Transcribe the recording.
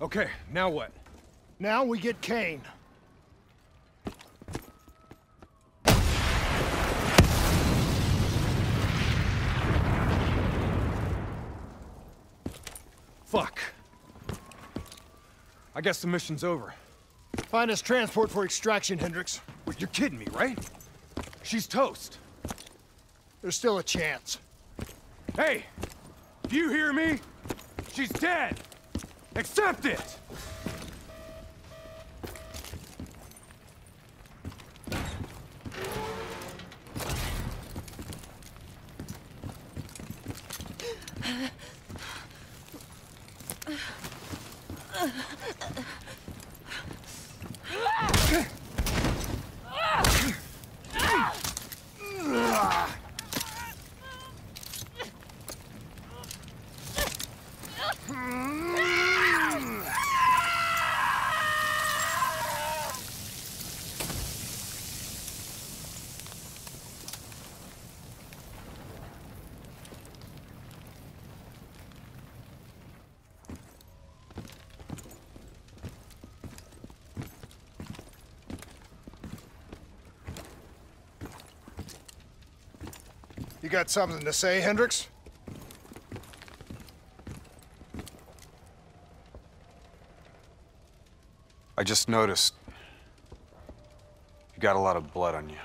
Okay, now what? Now we get Kane. Fuck. I guess the mission's over. Find us transport for extraction, Hendricks. Wait, you're kidding me, right? She's toast. There's still a chance. Hey! Do you hear me? She's dead! Accept it! You got something to say, Hendricks? I just noticed you got a lot of blood on you.